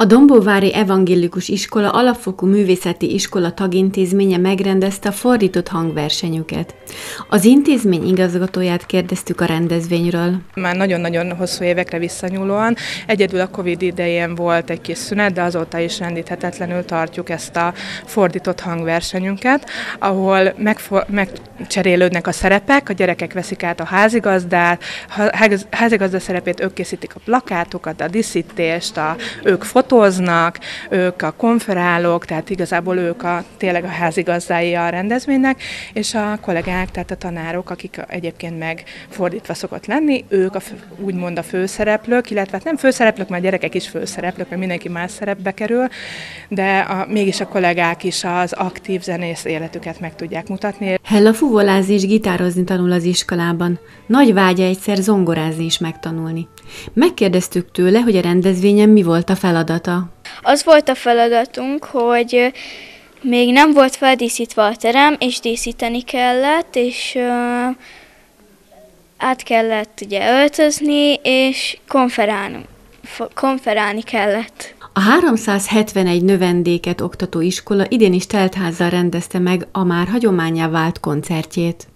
A Dombóvári Evangélikus Iskola alapfokú művészeti iskola tagintézménye megrendezte a fordított hangversenyüket. Az intézmény igazgatóját kérdeztük a rendezvényről. Már nagyon-nagyon hosszú évekre visszanyúlóan. Egyedül a Covid idején volt egy kis szünet, de azóta is rendíthetetlenül tartjuk ezt a fordított hangversenyünket, ahol megfo- megcserélődnek a szerepek, a gyerekek veszik át a házigazdát, a házigazda szerepét ők készítik a plakátokat, a diszítést, a, ők fotóznak, ők a konferálók, tehát igazából ők a, tényleg a házigazdái a rendezvénynek, és a kollégák, tehát a tanárok, akik egyébként meg fordítva szokott lenni, ők a, úgymond a főszereplők, illetve hát nem főszereplők, mert a gyerekek is főszereplők, mert mindenki más szerepbe kerül, de a, mégis a kollégák is az aktív zenész életüket meg tudják mutatni. Hella fuvolázni és gitározni tanul az iskolában. Nagy vágya egyszer zongorázni is megtanulni. Megkérdeztük tőle, hogy a rendezvényen mi volt a feladata. Az volt a feladatunk, hogy még nem volt feldíszítve a terem, és díszíteni kellett, és át kellett ugye öltözni, és konferálni, konferálni kellett. A 371 növendéket oktató iskola idén is teltházzal rendezte meg a már hagyományá vált koncertjét.